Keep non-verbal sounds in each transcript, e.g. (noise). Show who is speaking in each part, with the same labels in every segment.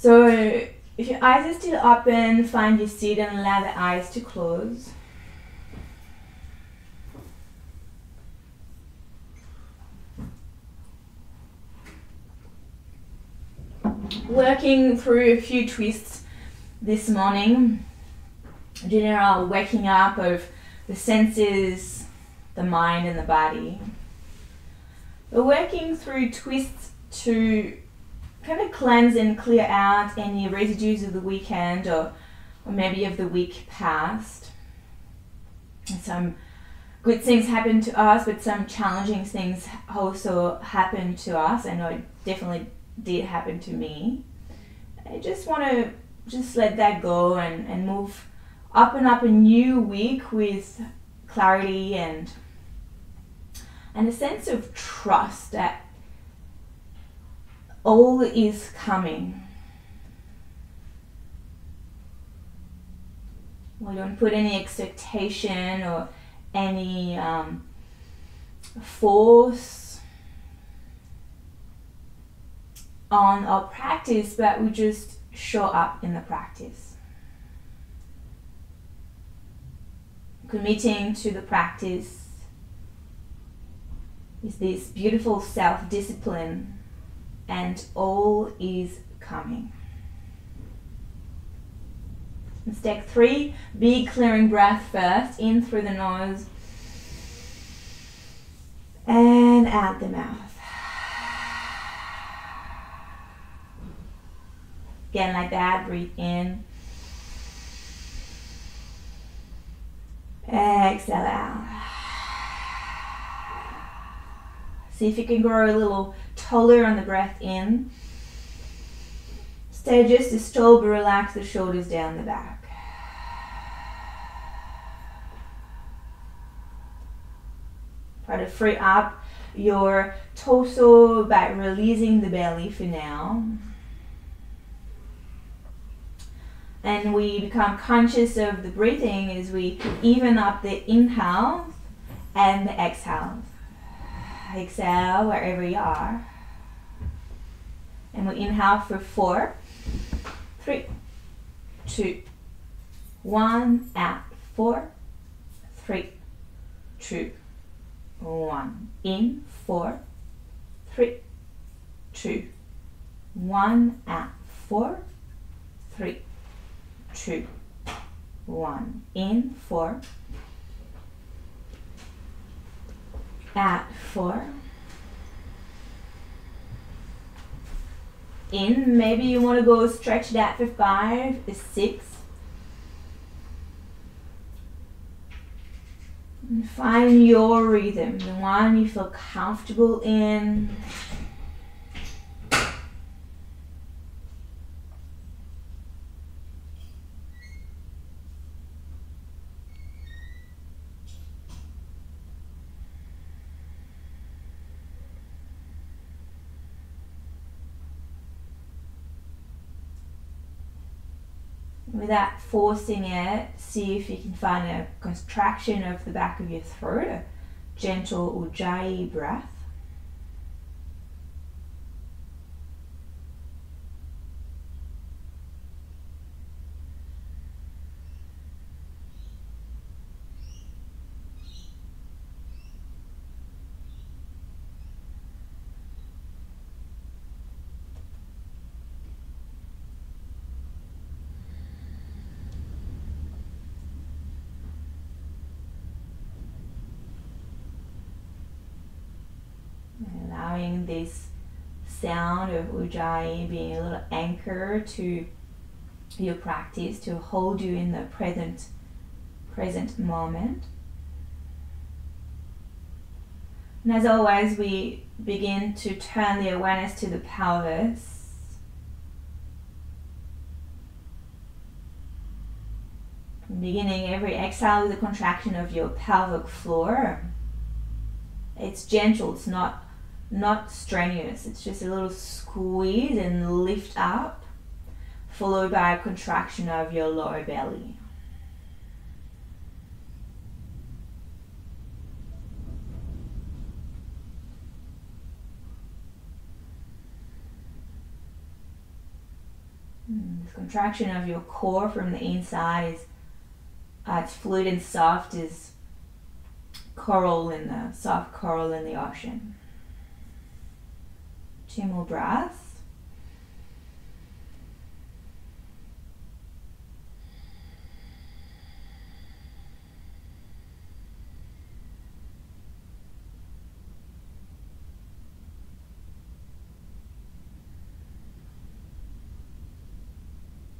Speaker 1: So if your eyes are still open, find your seat and allow the eyes to close. Working through a few twists this morning. General waking up of the senses, the mind and the body. We're working through twists to kind of cleanse and clear out any residues of the weekend or, or maybe of the week past. Some good things happen to us, but some challenging things also happen to us. I know it definitely did happen to me. I just want to just let that go and, and move up and up a new week with clarity and and a sense of trust that all is coming. We don't put any expectation or any um, force on our practice, but we just show up in the practice. Committing to the practice is this beautiful self discipline and all is coming. Step three, big clearing breath first, in through the nose and out the mouth. Again, like that, breathe in. Exhale out. See if you can grow a little taller on the breath in. Stay just as tall, but relax the shoulders down the back. Try to free up your torso by releasing the belly for now. And we become conscious of the breathing as we even up the inhale and the exhale. Exhale wherever you are. And we inhale for four, three, two, one. Out. Four, three, two, one. In. Four, three, two, one. Out. Four, three, two, one. In. Four. Out. Four. In. Maybe you want to go stretch that for five, six. And find your rhythm, the one you feel comfortable in. Without forcing it, see if you can find a contraction of the back of your throat, a gentle ujjayi breath. allowing this sound of ujjayi being a little anchor to your practice to hold you in the present present moment. And as always, we begin to turn the awareness to the pelvis. Beginning every exhale with a contraction of your pelvic floor. It's gentle, it's not not strenuous. It's just a little squeeze and lift up, followed by a contraction of your lower belly. Hmm, this contraction of your core from the inside is uh, it's fluid and soft as coral in the soft coral in the ocean. Two more breaths.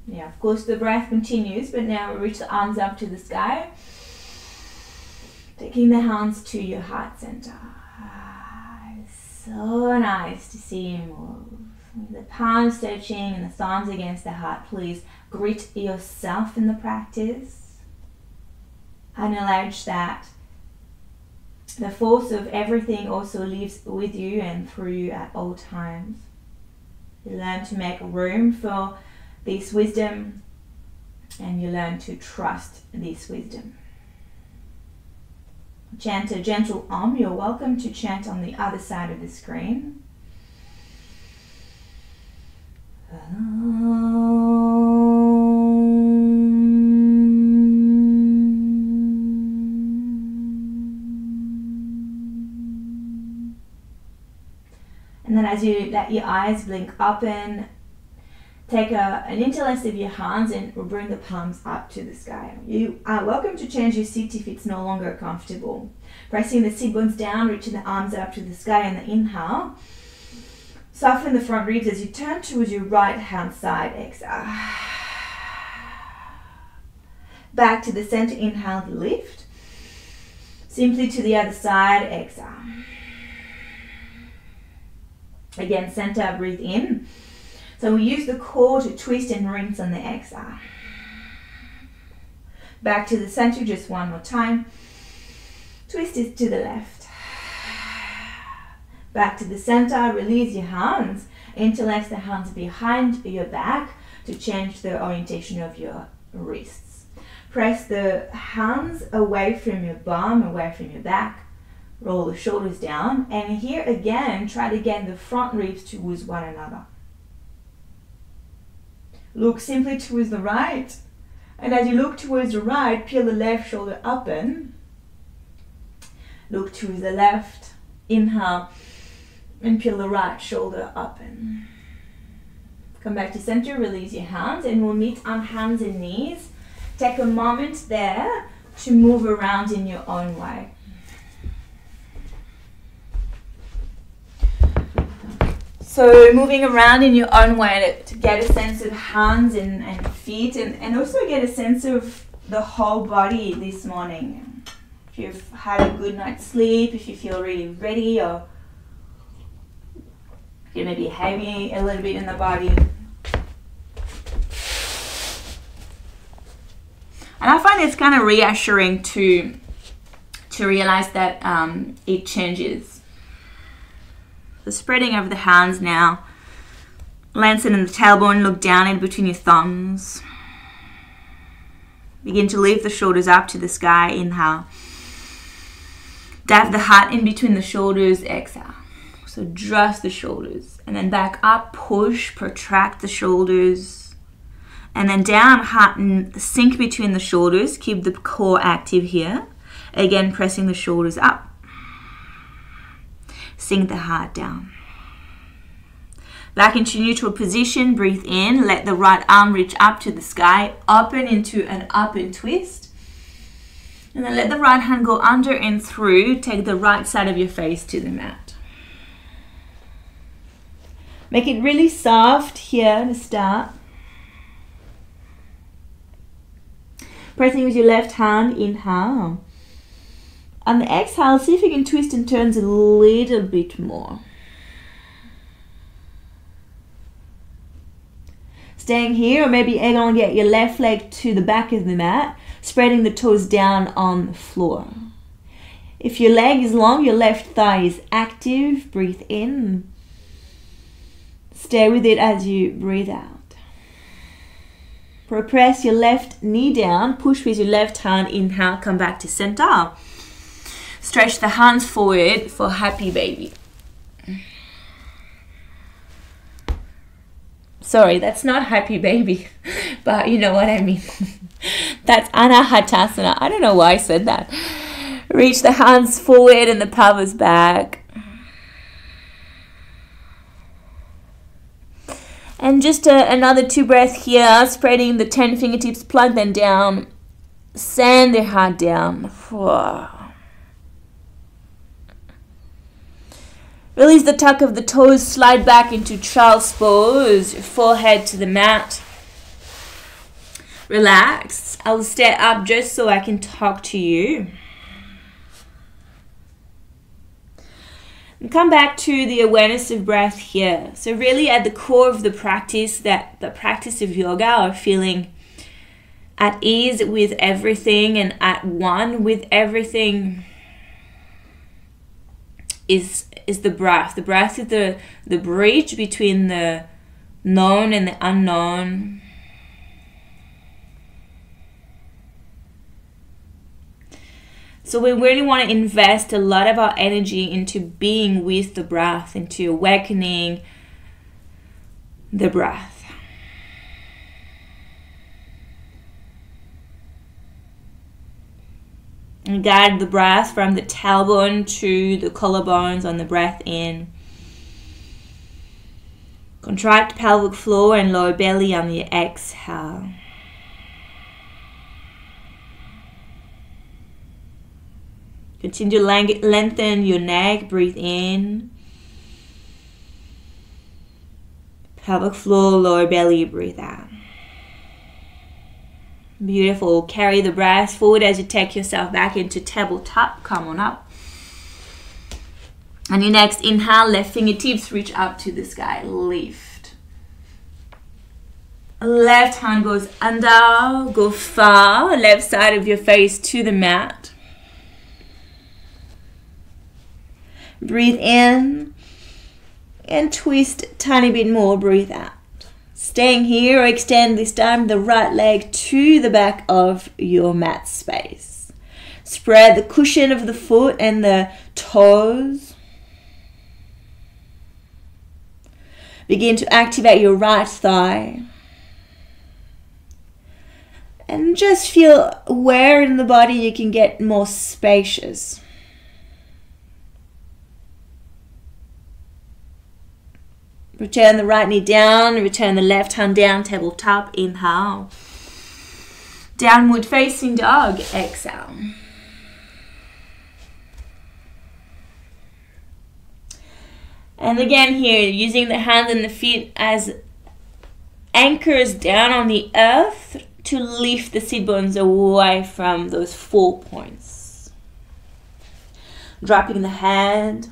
Speaker 1: Yeah, of course the breath continues, but now we reach the arms up to the sky. Taking the hands to your heart center. So nice to see you move. the palms touching and the thumbs against the heart, please greet yourself in the practice. And Acknowledge that the force of everything also lives with you and through you at all times. You learn to make room for this wisdom and you learn to trust this wisdom. Chant a gentle Om. You're welcome to chant on the other side of the screen. And then as you let your eyes blink open, Take a, an interlace of your hands and bring the palms up to the sky. You are welcome to change your seat if it's no longer comfortable. Pressing the sit bones down, reaching the arms up to the sky on the inhale. Soften the front ribs as you turn towards your right hand side. Exhale. Back to the center, inhale, lift. Simply to the other side, exhale. Again, center, breathe in. So we use the core to twist and rinse on the exhale. Back to the center just one more time. Twist it to the left. Back to the center, release your hands. Interlace the hands behind your back to change the orientation of your wrists. Press the hands away from your bum, away from your back. Roll the shoulders down. And here again, try to get the front ribs towards one another. Look simply towards the right. And as you look towards the right, peel the left shoulder open. Look towards the left. Inhale. And peel the right shoulder open. Come back to center, release your hands, and we'll meet on hands and knees. Take a moment there to move around in your own way. So moving around in your own way to, get a sense of hands and, and feet and, and also get a sense of the whole body this morning. If you've had a good night's sleep, if you feel really ready or you may be heavy a little bit in the body. And I find it's kind of reassuring to to realize that um, it changes spreading over the hands now. Lengthen the tailbone, look down in between your thumbs. Begin to lift the shoulders up to the sky, inhale. Dive the heart in between the shoulders, exhale. So dress the shoulders and then back up, push, protract the shoulders. And then down, heart and sink between the shoulders. Keep the core active here. Again, pressing the shoulders up. Sink the heart down. Back into neutral position, breathe in, let the right arm reach up to the sky, open into an up and twist. And then let the right hand go under and through, take the right side of your face to the mat. Make it really soft here to start. Pressing with your left hand, inhale. On the exhale, see if you can twist and turn a little bit more. Staying here, or maybe get your left leg to the back of the mat, spreading the toes down on the floor. If your leg is long, your left thigh is active, breathe in. Stay with it as you breathe out. Press your left knee down, push with your left hand, inhale, come back to center. Stretch the hands forward for happy baby. Sorry, that's not happy baby, (laughs) but you know what I mean. (laughs) that's Anahatasana. I don't know why I said that. Reach the hands forward and the pelvis back. And just a, another two breaths here, spreading the 10 fingertips, plug them down, send the heart down. Release the tuck of the toes, slide back into child's pose, forehead to the mat. Relax. I'll stay up just so I can talk to you. And come back to the awareness of breath here. So really at the core of the practice, that the practice of yoga or feeling at ease with everything and at one with everything is is the breath. The breath is the the bridge between the known and the unknown. So we really want to invest a lot of our energy into being with the breath, into awakening the breath. And guide the breath from the tailbone to the collarbones on the breath in. Contract pelvic floor and lower belly on the exhale. Continue to lengthen your neck. Breathe in. Pelvic floor, lower belly. Breathe out. Beautiful. Carry the breath forward as you take yourself back into tabletop. Come on up. And your next inhale, left fingertips reach up to the sky. Lift. Left hand goes under, go far. Left side of your face to the mat. Breathe in and twist tiny bit more. Breathe out. Staying here, or extend this time the right leg to the back of your mat space. Spread the cushion of the foot and the toes. Begin to activate your right thigh. And just feel where in the body you can get more spacious. Return the right knee down, return the left hand down, tabletop, inhale. Downward facing dog, exhale. And again here, using the hands and the feet as anchors down on the earth to lift the sit bones away from those four points. Dropping the hand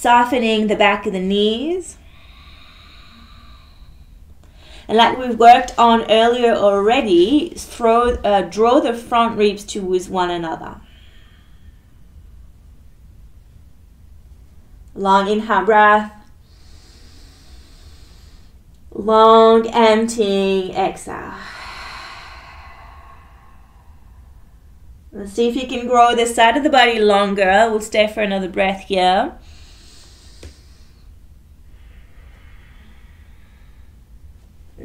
Speaker 1: softening the back of the knees. And like we've worked on earlier already, throw, uh, draw the front ribs towards one another. Long inhale breath. Long emptying exhale. Let's see if you can grow the side of the body longer. We'll stay for another breath here.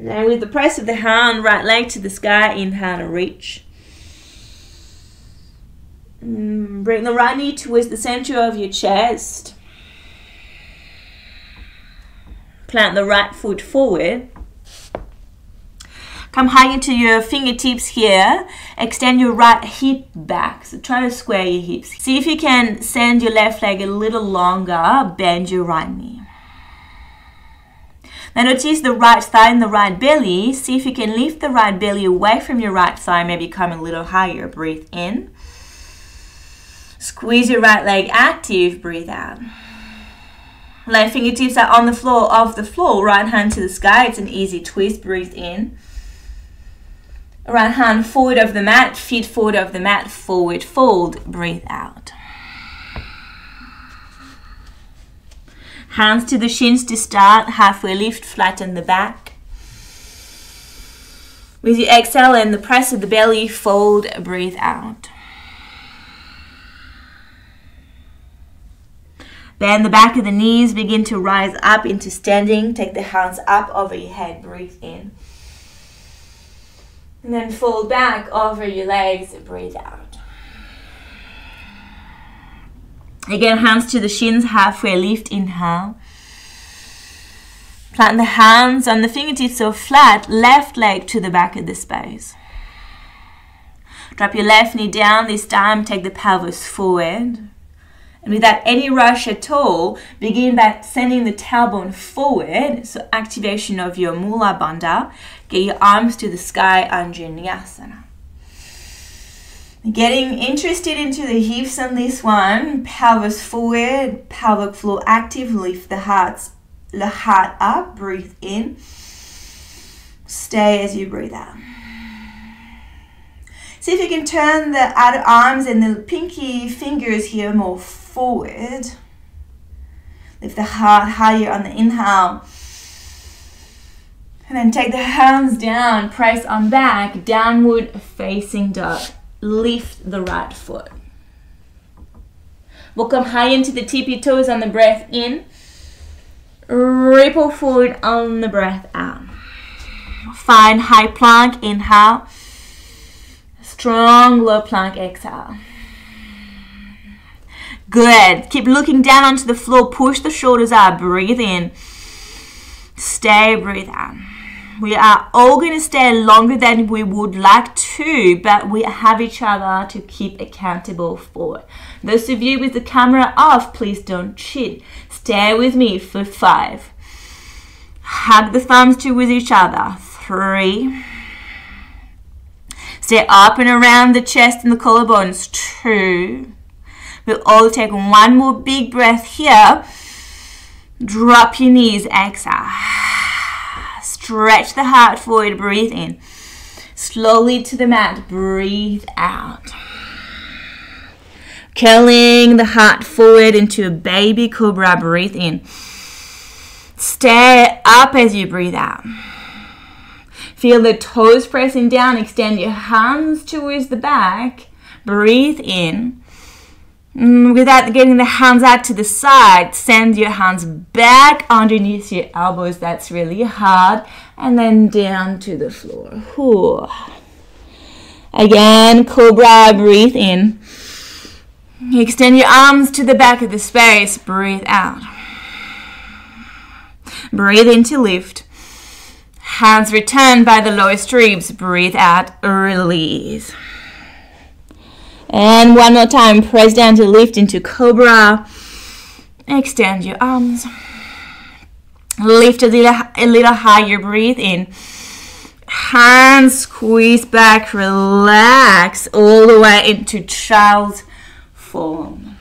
Speaker 1: Now with the press of the hand, right leg to the sky, inhale and reach. Mm, bring the right knee towards the center of your chest. Plant the right foot forward. Come high into your fingertips here. Extend your right hip back. So try to square your hips. See if you can send your left leg a little longer. Bend your right knee. Now notice the right thigh and the right belly. See if you can lift the right belly away from your right thigh, maybe come a little higher. Breathe in. Squeeze your right leg active. Breathe out. Left fingertips are on the floor, off the floor. Right hand to the sky. It's an easy twist. Breathe in. Right hand forward of the mat, feet forward of the mat, forward fold. Breathe out. Hands to the shins to start. Halfway lift, flatten the back. With your exhale and the press of the belly, fold, breathe out. Bend the back of the knees, begin to rise up into standing. Take the hands up over your head, breathe in. And then fold back over your legs, breathe out. Again, hands to the shins, halfway lift, inhale. Plant the hands on the fingertips so flat, left leg to the back of the space. Drop your left knee down, this time take the pelvis forward. And without any rush at all, begin by sending the tailbone forward, so activation of your Mula Bandha. Get your arms to the sky, Anjaneyasana. Getting interested into the hips on this one, pelvis forward, pelvic floor active, lift the heart, the heart up, breathe in. Stay as you breathe out. See if you can turn the outer arms and the pinky fingers here more forward. Lift the heart higher on the inhale. And then take the hands down, press on back, downward facing dog. Lift the right foot. We'll come high into the tippy toes on the breath in. Ripple forward on the breath out. Find high plank, inhale. Strong low plank, exhale. Good. Keep looking down onto the floor. Push the shoulders up. Breathe in. Stay, breathe out. We are all going to stay longer than we would like to, but we have each other to keep accountable for. Those of you with the camera off, please don't cheat. Stay with me for five. Hug the thumbs two with each other. Three. Stay up and around the chest and the collarbones. Two. We'll all take one more big breath here. Drop your knees, exhale. Stretch the heart forward, breathe in. Slowly to the mat, breathe out. Curling the heart forward into a baby cobra, breathe in. Stay up as you breathe out. Feel the toes pressing down, extend your hands towards the back, breathe in. Mm, without getting the hands out to the side, send your hands back underneath your elbows. That's really hard. And then down to the floor. Again, cobra, breathe in. Extend your arms to the back of the space. Breathe out. Breathe in to lift. Hands return by the lowest ribs. Breathe out. Release. And one more time, press down to lift into cobra. Extend your arms. Lift a little, a little higher, breathe in. Hands squeeze back, relax all the way into child's form.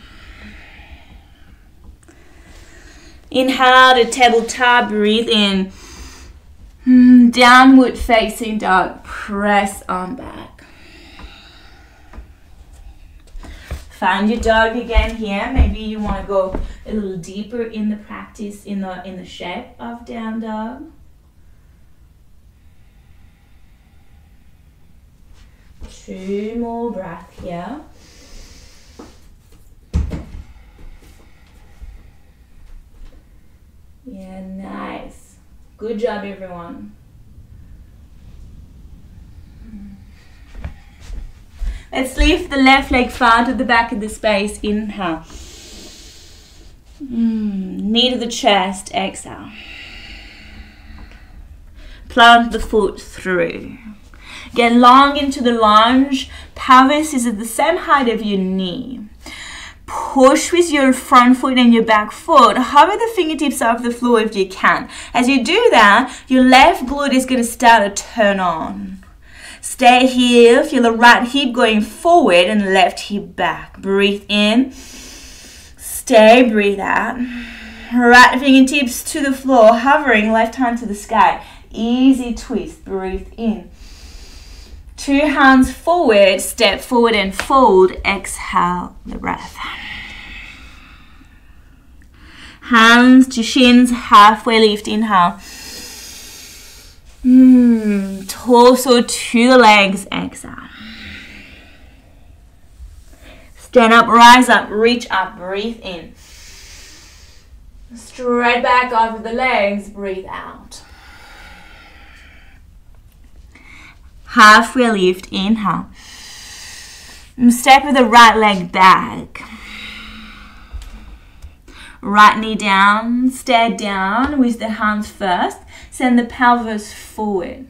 Speaker 1: Inhale to tabletop, breathe in. Hmm, downward facing dog, press on back. Find your dog again here. Maybe you want to go a little deeper in the practice in the in the shape of down dog. Two more breath here. Yeah, nice. Good job, everyone. Let's lift the left leg far to the back of the space. Inhale. Mm, knee to the chest. Exhale. Plant the foot through. Get long into the lunge. Pelvis is at the same height of your knee. Push with your front foot and your back foot. Hover the fingertips off the floor if you can. As you do that, your left glute is going to start to turn on. Stay here. Feel the right hip going forward and left hip back. Breathe in. Stay. Breathe out. Right fingertips to the floor, hovering left hand to the sky. Easy twist. Breathe in. Two hands forward, step forward and fold. Exhale the breath. Hands to shins, halfway lift. Inhale. Mm, torso to the legs, exhale. Stand up, rise up, reach up, breathe in. Straight back over the legs, breathe out. Halfway lift, inhale. Step with the right leg back. Right knee down, stare down with the hands first. Send the pelvis forward.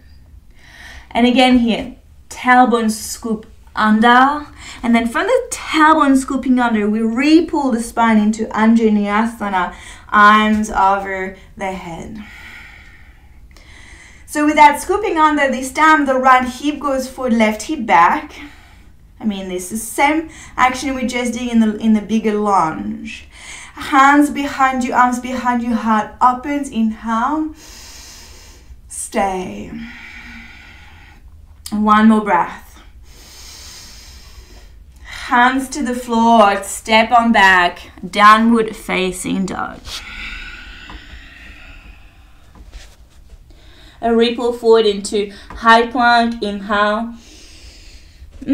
Speaker 1: And again here, tailbone scoop under. And then from the tailbone scooping under, we re-pull the spine into Anjaneyasana, arms over the head. So with that scooping under this time, the right hip goes forward, left hip back. I mean, this is same action we just did in the, in the bigger lunge. Hands behind you, arms behind you, heart opens, inhale, stay. One more breath. Hands to the floor, step on back, downward facing dog. A ripple forward into high plank, inhale.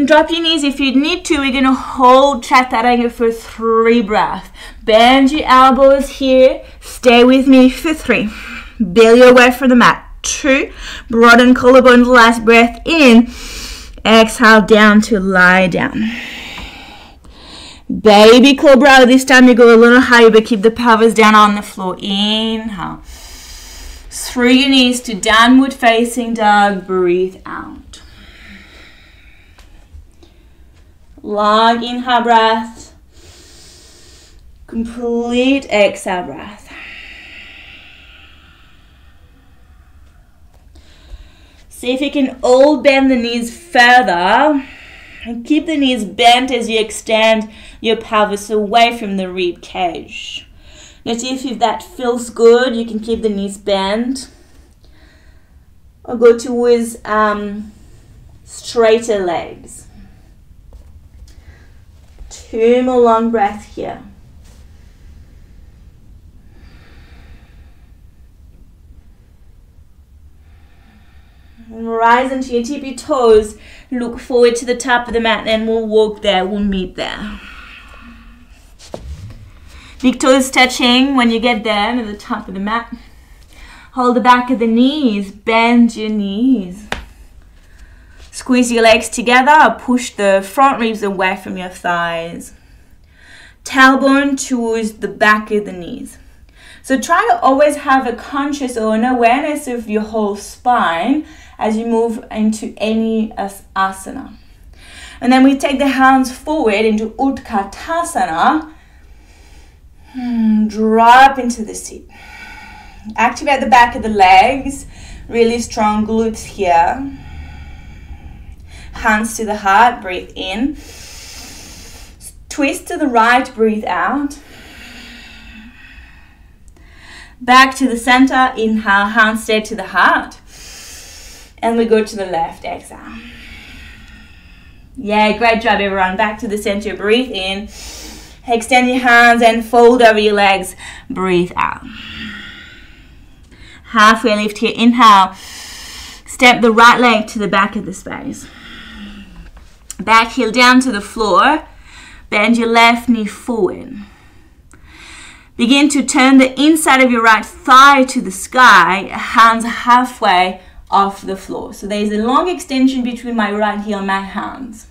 Speaker 1: Drop your knees if you need to. We're going to hold chaturanga for three breaths. Bend your elbows here. Stay with me for three. Belly away from the mat. Two. Broaden collarbone. Last breath in. Exhale down to lie down. Baby cobra. This time you go a little higher, but keep the pelvis down on the floor. Inhale. Through your knees to downward facing dog. Breathe out. Long inhale breath. Complete exhale breath. See if you can all bend the knees further and keep the knees bent as you extend your pelvis away from the rib cage. See if that feels good, you can keep the knees bent or go towards um, straighter legs. Two more long breaths here. Rise into your tippy toes. Look forward to the top of the mat and we'll walk there. We'll meet there. Big toes touching when you get there to the top of the mat. Hold the back of the knees. Bend your knees. Squeeze your legs together, push the front ribs away from your thighs. Tailbone towards the back of the knees. So try to always have a conscious or an awareness of your whole spine as you move into any asana. And then we take the hands forward into Utkatasana. Hmm, drop into the seat. Activate the back of the legs. Really strong glutes here. Hands to the heart, breathe in. Twist to the right, breathe out. Back to the center, inhale, hands stay to the heart. And we go to the left, exhale. Yeah, great job everyone. Back to the center, breathe in. Extend your hands and fold over your legs, breathe out. Halfway lift here, inhale. Step the right leg to the back of the space. Back heel down to the floor. Bend your left knee forward. Begin to turn the inside of your right thigh to the sky, hands halfway off the floor. So there is a long extension between my right heel and my hands.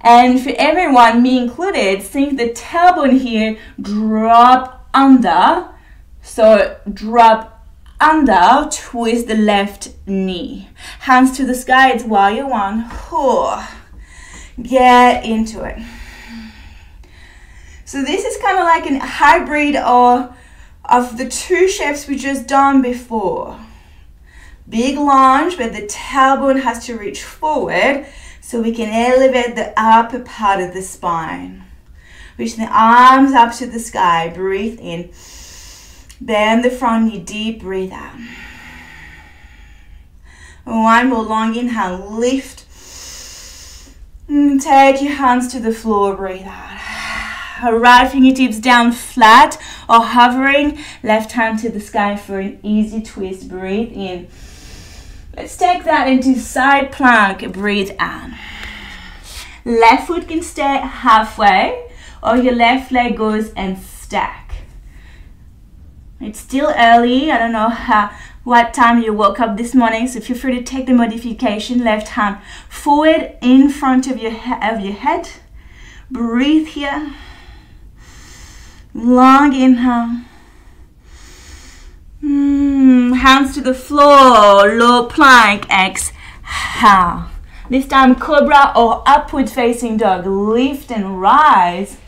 Speaker 1: And for everyone, me included, think the tailbone here drop under. So drop under, twist the left knee. Hands to the sky, it's warrior one. Get into it. So this is kind of like a hybrid or of the two shapes we just done before. Big lunge, but the tailbone has to reach forward so we can elevate the upper part of the spine. Reach the arms up to the sky. Breathe in. Bend the front knee deep. Breathe out. One more long inhale. Lift. Take your hands to the floor. Breathe out. Right fingertips down flat or hovering. Left hand to the sky for an easy twist. Breathe in. Let's take that into side plank. Breathe in. Left foot can stay halfway or your left leg goes and stack. It's still early. I don't know how, what time you woke up this morning, so feel free to take the modification. Left hand forward in front of your, of your head. Breathe here. Long inhale. Mm, hands to the floor, low plank, exhale. This time cobra or upward facing dog. Lift and rise.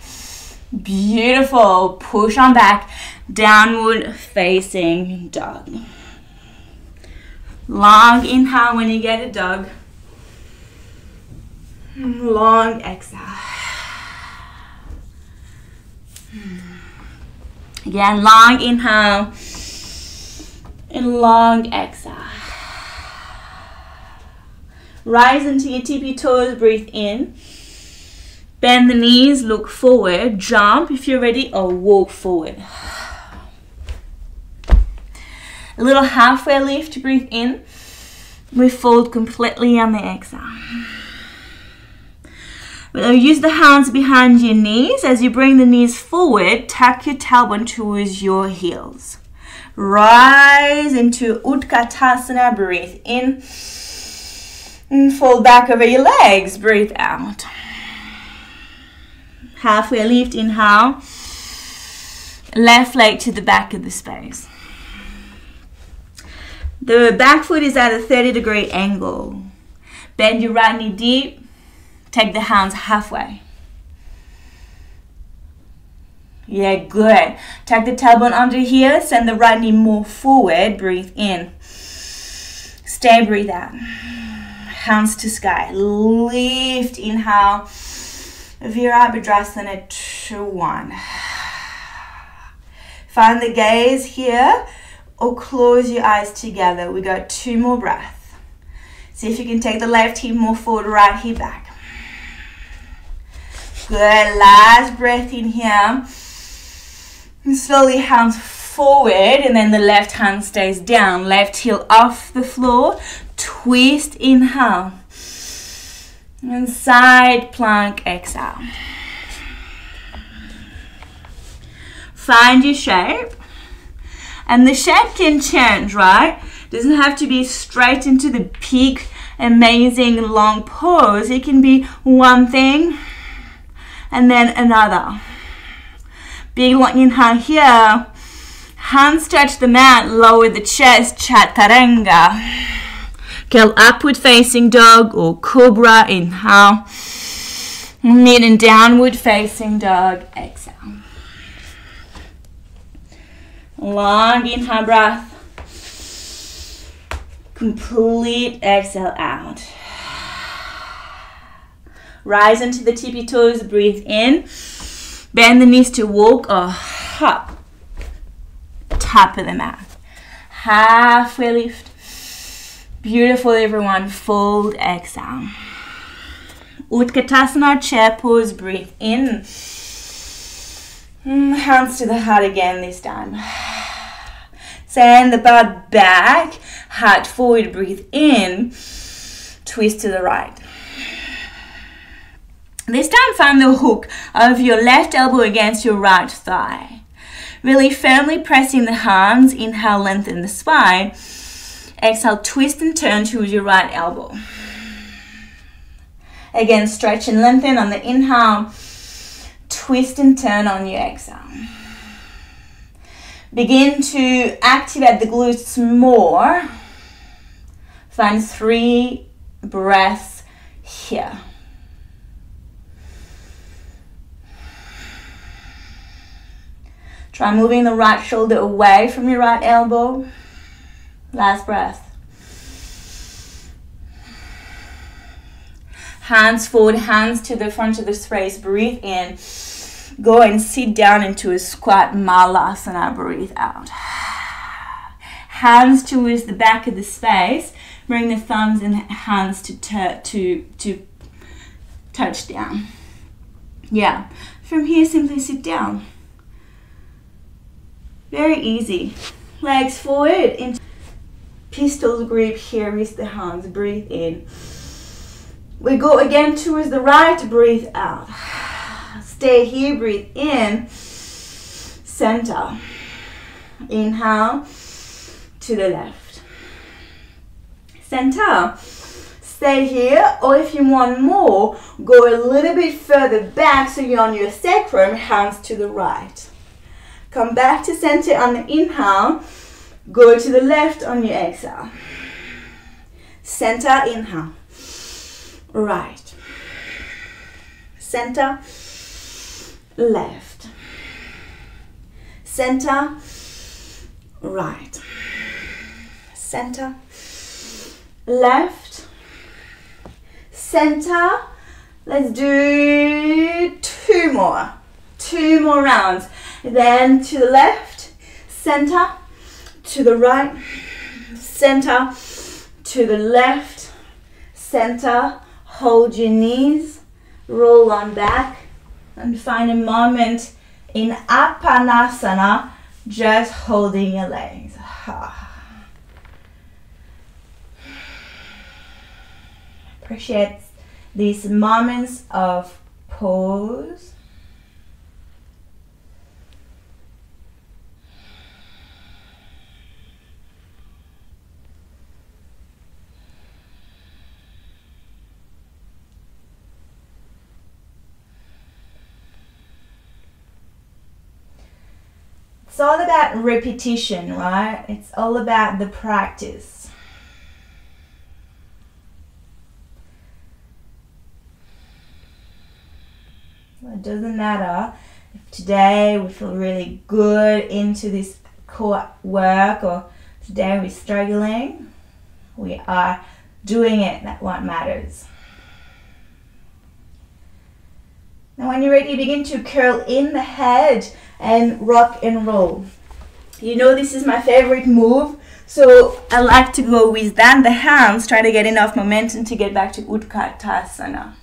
Speaker 1: Beautiful. Push on back. Downward facing dog. Long inhale when you get a dog. Long exhale. Again, long inhale and long exhale. Rise into your tippy toes, breathe in. Bend the knees, look forward, jump if you're ready, or walk forward. A little halfway lift, to breathe in. We fold completely on the exhale. We'll use the hands behind your knees. As you bring the knees forward, tuck your tailbone towards your heels. Rise into Utkatasana, breathe in. And fold back over your legs, breathe out. Halfway lift, inhale. Left leg to the back of the space. The back foot is at a 30 degree angle. Bend your right knee deep. Take the hands halfway. Yeah, good. Take the tailbone under here. Send the right knee more forward. Breathe in. Stay, breathe out. Hands to sky. Lift, inhale. Virabhadrasana, two, one. Find the gaze here or close your eyes together. We got two more breaths. See if you can take the left hip more forward, right hip back. Good. Last breath in here. And slowly hands forward and then the left hand stays down. Left heel off the floor. Twist, inhale. And side plank, exhale. Find your shape. And the shape can change, right? Doesn't have to be straight into the peak, amazing long pose. It can be one thing and then another. Big long inhale here. Hands stretch the mat, lower the chest, chaturanga. Curl upward facing dog or cobra, inhale. Mid and downward facing dog, exhale. Long inhale breath. Complete exhale out. Rise into the tippy toes, breathe in. Bend the knees to walk or hop. Top of the mat. Halfway lift. Beautiful, everyone. Fold, exhale. Utkatasana, chair pose, breathe in. Mm, hands to the heart again this time. Send the butt back, heart forward, breathe in. Twist to the right. This time find the hook of your left elbow against your right thigh. Really firmly pressing the hands, inhale, lengthen the spine. Exhale, twist and turn towards your right elbow. Again, stretch and lengthen on the inhale. Twist and turn on your exhale. Begin to activate the glutes more. Find three breaths here. Try moving the right shoulder away from your right elbow. Last breath. Hands forward, hands to the front of the space. Breathe in. Go and sit down into a squat malasana. Breathe out. Hands towards the back of the space. Bring the thumbs and hands to to to touch down. Yeah. From here, simply sit down. Very easy. Legs forward into pistols grip here with the hands. Breathe in. We go again towards the right. Breathe out. Stay here. Breathe in. Center. Inhale to the left. Center. Stay here, or if you want more, go a little bit further back so you're on your sacrum, hands to the right. Come back to center on the inhale, go to the left on your exhale. Center, inhale. Right. Center, left. Center, right. Center, left. Center. Let's do two more. Two more rounds. Then to the left, center, to the right, center, to the left, center, hold your knees, roll on back, and find a moment in Apanasana, just holding your legs. (sighs) Appreciate these moments of pause It's all about repetition, right? It's all about the practice. it doesn't matter if today we feel really good into this core work or today we're struggling. We are doing it, that's what matters. Now when you're ready, begin to curl in the head and rock and roll. You know this is my favorite move, so I like to go with that, the hands, try to get enough momentum to get back to Utkatasana.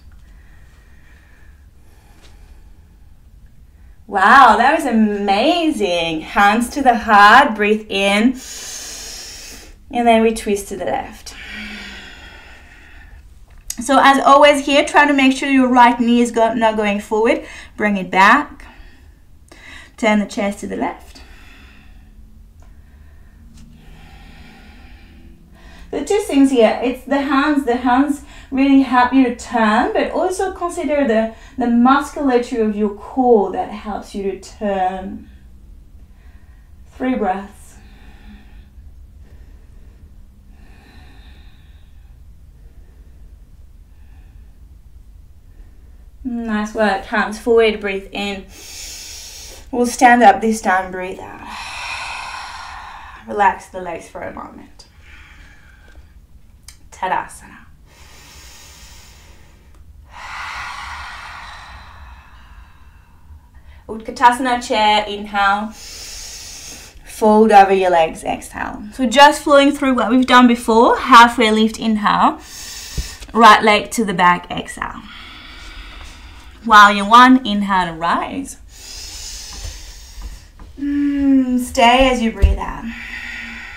Speaker 1: Wow, that was amazing. Hands to the heart, breathe in, and then we twist to the left. So as always here, try to make sure your right knee is go not going forward. Bring it back. Turn the chest to the left. The two things here, it's the hands. The hands really help you to turn, but also consider the, the musculature of your core that helps you to turn. Three breaths. Nice work. Hands forward, breathe in. We'll stand up this time, breathe out. (sighs) Relax the legs for a moment. Tadasana. (sighs) Utkatasana chair, inhale. Fold over your legs, exhale. So just flowing through what we've done before. Halfway lift, inhale. Right leg to the back, exhale. Warrior one, inhale to rise. Mm, stay as you breathe out.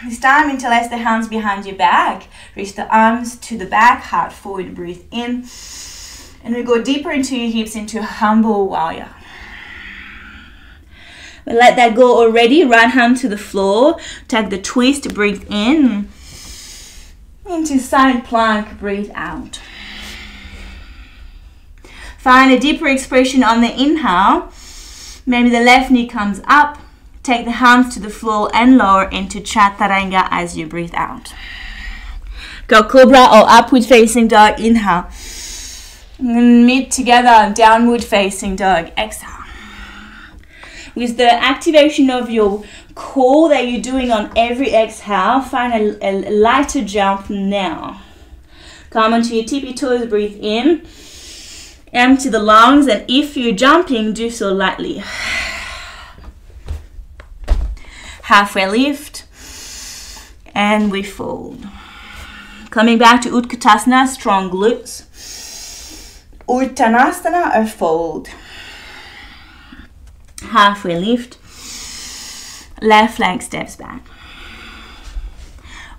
Speaker 1: This time interlace the hands behind your back. Reach the arms to the back, heart forward, breathe in. And we go deeper into your hips into humble warrior. We let that go already. Right hand to the floor. Take the twist, breathe in. Into side plank, breathe out. Find a deeper expression on the inhale. Maybe the left knee comes up. Take the hands to the floor and lower into Chaturanga as you breathe out. Go Cobra or upward facing dog, inhale. Meet together, downward facing dog, exhale. With the activation of your core that you're doing on every exhale, find a, a lighter jump now. Come onto your tippy toes, breathe in. Empty the lungs, and if you're jumping, do so lightly (sighs) halfway lift, and we fold. Coming back to Utkatasana, strong glutes. Uttanasana, a fold. Halfway lift, left leg steps back.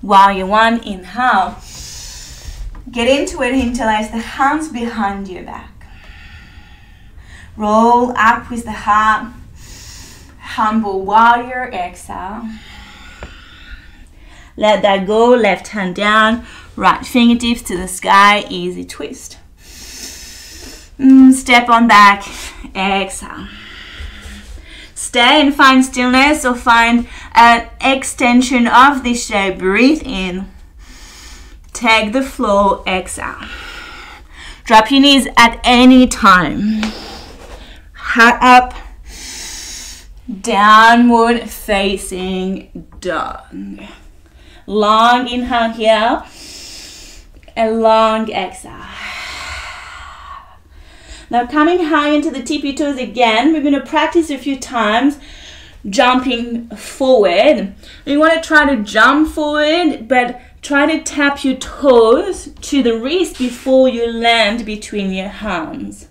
Speaker 1: Warrior one, inhale. Get into it, interlace the hands behind your back. Roll up with the heart humble warrior, exhale. Let that go, left hand down, right fingertips to the sky, easy twist. Mm, step on back, exhale. Stay and find stillness or find an extension of the shape. Breathe in. Take the flow, exhale. Drop your knees at any time. Heart up, downward facing dog. Long inhale here, a long exhale. Now coming high into the tippy toes again, we're going to practice a few times jumping forward. You want to try to jump forward, but try to tap your toes to the wrist before you land between your hands.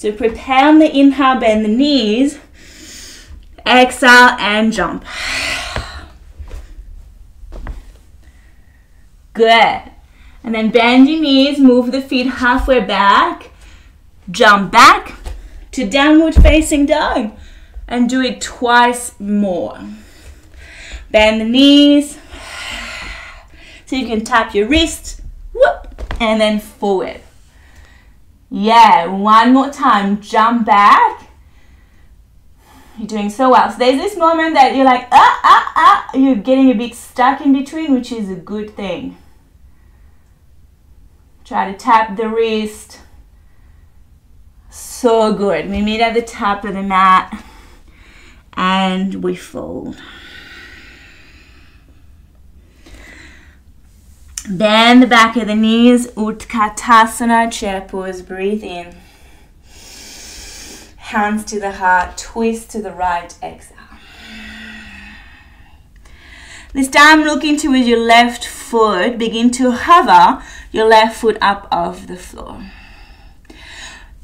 Speaker 1: So prepare on the inhale, bend the knees. Exhale and jump. Good. And then bend your knees, move the feet halfway back jump back to downward facing dog and do it twice more. Bend the knees so you can tap your wrists, whoop, and then forward. Yeah, one more time, jump back. You're doing so well. So there's this moment that you're like, ah, ah, ah, you're getting a bit stuck in between, which is a good thing. Try to tap the wrist, so good. We meet at the top of the mat and we fold. Bend the back of the knees, Utkatasana, chair pose, breathe in. Hands to the heart, twist to the right, exhale. This time looking towards your left foot, begin to hover your left foot up off the floor.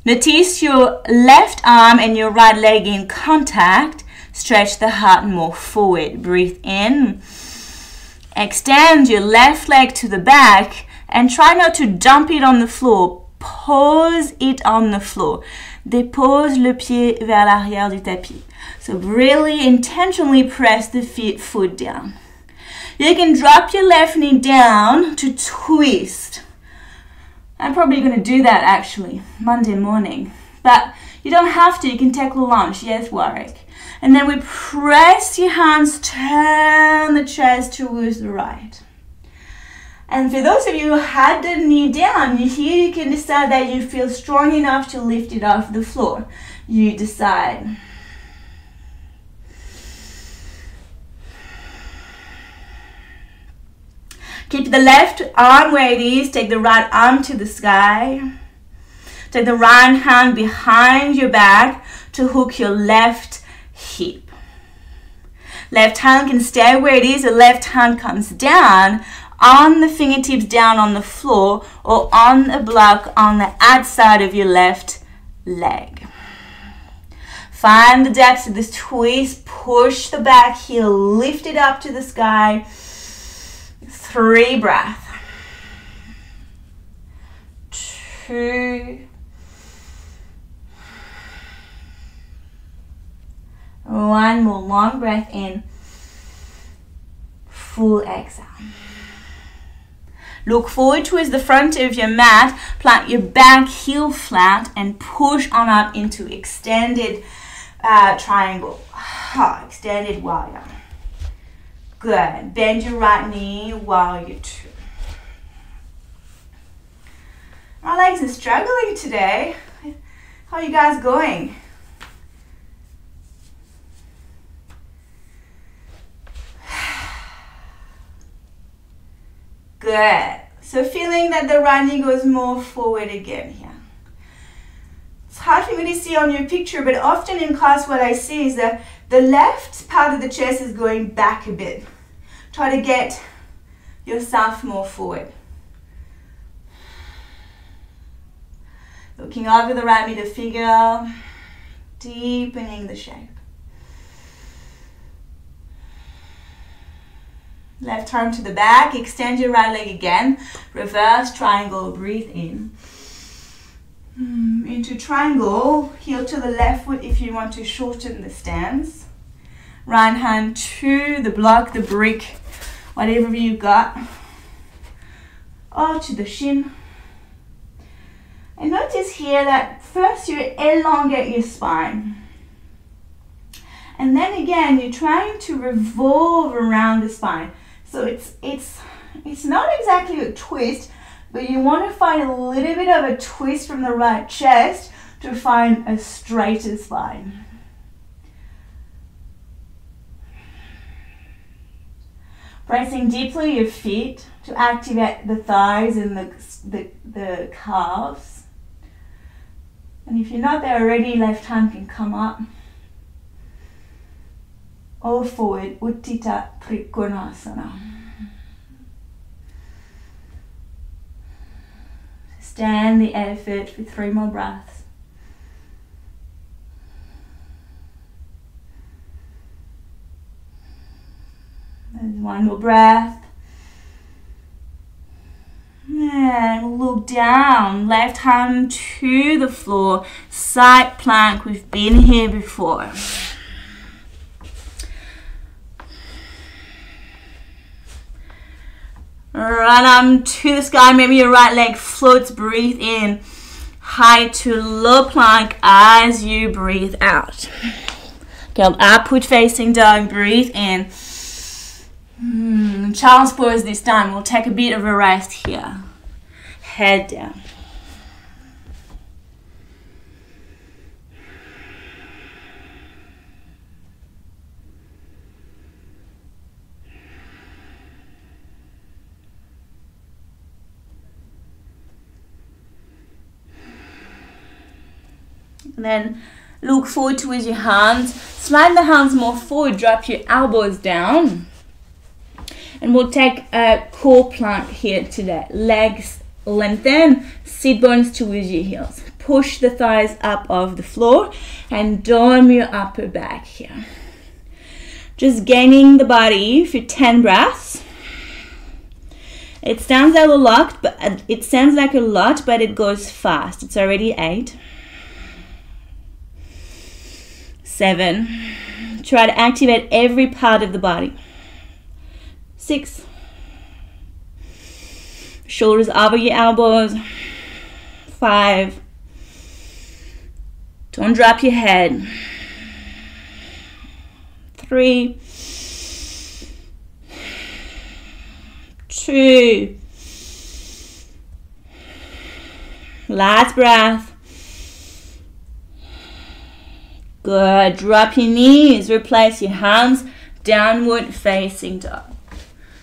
Speaker 1: Notice your left arm and your right leg in contact. Stretch the heart more forward. Breathe in. Extend your left leg to the back and try not to dump it on the floor. Pose it on the floor. Dépose le pied vers l'arrière du tapis. So really intentionally press the feet, foot down. You can drop your left knee down to twist. I'm probably going to do that actually Monday morning. But you don't have to, you can take a lunch. Yes, Warwick. And then we press your hands, turn the chest towards the right. And for those of you who had the knee down, here you can decide that you feel strong enough to lift it off the floor. You decide. Keep the left arm where it is. Take the right arm to the sky. Take the right hand behind your back to hook your left hip. Left hand can stay where it is. The left hand comes down on the fingertips down on the floor or on a block on the outside of your left leg. Find the depth of this twist. Push the back heel. Lift it up to the sky Three breath. Two. One more long breath in. Full exhale. Look forward towards the front of your mat. Plant your back heel flat and push on up into extended uh, triangle. extended warrior. Good. Bend your right knee while you turn. My legs are struggling today. How are you guys going? Good. So feeling that the right knee goes more forward again here. It's hard for me to see on your picture, but often in class what I see is that the left part of the chest is going back a bit. Try to get yourself more forward. Looking over the right middle figure, deepening the shape. Left arm to the back, extend your right leg again. Reverse triangle, breathe in. Hmm, into triangle, heel to the left foot if you want to shorten the stance. Right hand to the block, the brick, whatever you got. Or to the shin. And notice here that first you elongate your spine. And then again, you're trying to revolve around the spine. So it's, it's, it's not exactly a twist, but you want to find a little bit of a twist from the right chest to find a straighter spine. Pressing deeply your feet to activate the thighs and the, the, the calves. And if you're not there already, left hand can come up. All forward, Utthita Trikonasana. Stand the effort for three more breaths. And one more breath. And look down, left hand to the floor, side plank. We've been here before. Right arm to the sky, maybe your right leg floats, breathe in. High to low plank as you breathe out. Go upward facing dog, breathe in. Hmm, child's pose this time. We'll take a bit of a rest here. Head down. And then look forward towards your hands. Slide the hands more forward, drop your elbows down. And we'll take a core plank here today. Legs lengthen, sit bones towards your heels. Push the thighs up off the floor and dome your upper back here. Just gaining the body for 10 breaths. It sounds a lot, but it sounds like a lot, but it goes fast. It's already eight. Seven. Try to activate every part of the body six. Shoulders over your elbows. Five. Don't drop your head. Three. Two. Last breath. Good. Drop your knees. Replace your hands. Downward facing dog.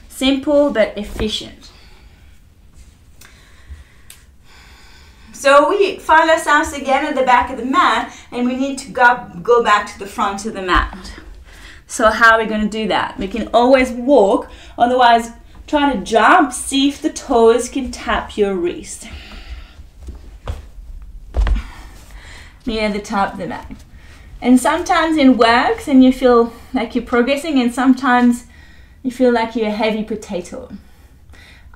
Speaker 1: Simple but efficient. So we find ourselves again at the back of the mat and we need to go, go back to the front of the mat. So how are we going to do that? We can always walk, otherwise try to jump, see if the toes can tap your wrist. Near the top of the mat. And sometimes it works and you feel like you're progressing and sometimes you feel like you're a heavy potato.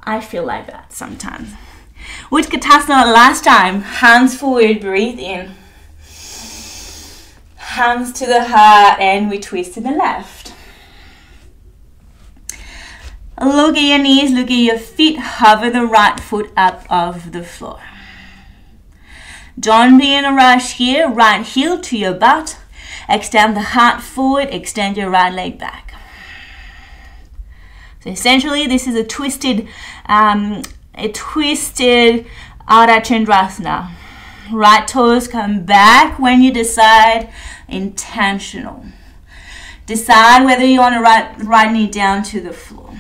Speaker 1: I feel like that sometimes. With Utkatasana last time, hands forward, breathe in. Hands to the heart and we twist to the left. Look at your knees, look at your feet, hover the right foot up off the floor. Don't be in a rush here, right heel to your butt. Extend the heart forward, extend your right leg back. So essentially, this is a twisted, um, a twisted Ardha Chandrasana. Right toes come back when you decide intentional. Decide whether you want to right, right knee down to the floor.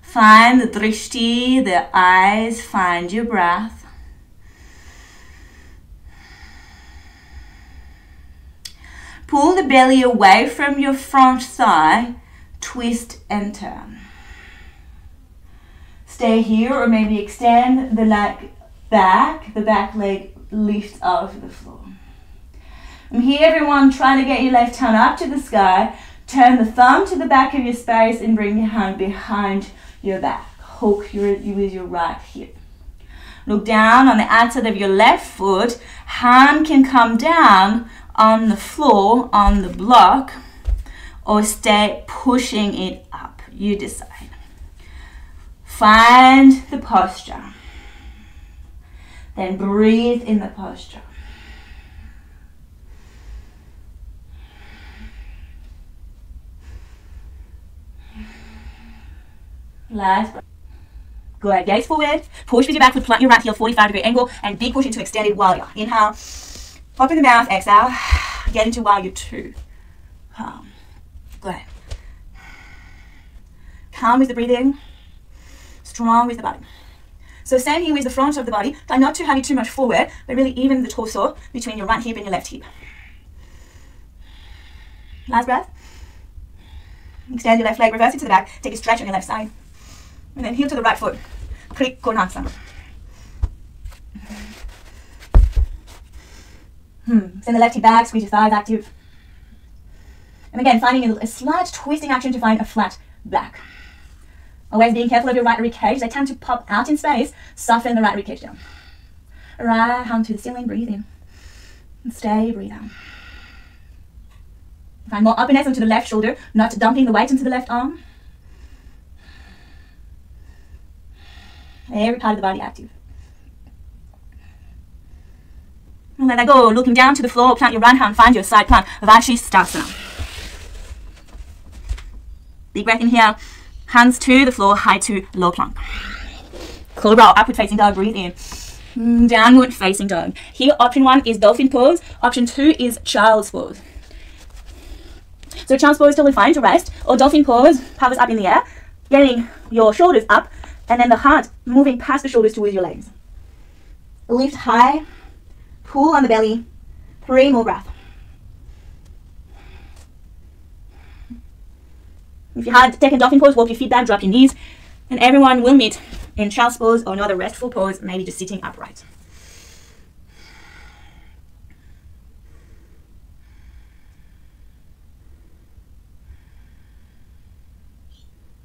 Speaker 1: Find the drishti, the eyes, find your breath. Pull the belly away from your front thigh twist and turn. Stay here or maybe extend the leg back, the back leg lifts out of the floor. From here everyone trying to get your left hand up to the sky, turn the thumb to the back of your space and bring your hand behind your back. Hook your, with your right hip. Look down on the outside of your left foot, hand can come down on the floor, on the block, or stay pushing it up. You decide. Find the posture. Then breathe in the posture. Last breath. Good. Gaze forward. Push with your back foot, plant your right heel 45 degree angle, and big push into extended warrior. Inhale. Open the mouth. Exhale. (sighs) Get into warrior two. Um, Calm. Good. Calm with the breathing. Strong with the body. So same here with the front of the body. Try not to have it too much forward, but really even the torso between your right hip and your left hip. Last breath. Extend your left leg, reverse it to the back. Take a stretch on your left side. And then heel to the right foot. Trikonasana. Hmm. Send the left hip back, squeeze your thighs active. And again, finding a, a slight twisting action to find a flat back. Always being careful of your right rib cage. They tend to pop out in space. Soften the right rib cage down. Right hand to the ceiling. Breathe in. And stay. Breathe out. Find more openness onto the left shoulder, not dumping the weight into the left arm. Every part of the body active. And let that go. Looking down to the floor, plant your right hand, find your side plank. Vashisthasana. Big breath in here. Hands to the floor, high to low plank. Cobra, upward facing dog, breathe in. Mm, downward facing dog. Here, option one is dolphin pose. Option two is child's pose. So child's pose totally fine to rest, or dolphin pose, pelvis up in the air, getting your shoulders up, and then the heart moving past the shoulders towards your legs. Lift high, pull on the belly, three more breaths. If you had taken dolphin pose, walk your feet back, drop your knees, and everyone will meet in child's pose or another restful pose, maybe just sitting upright.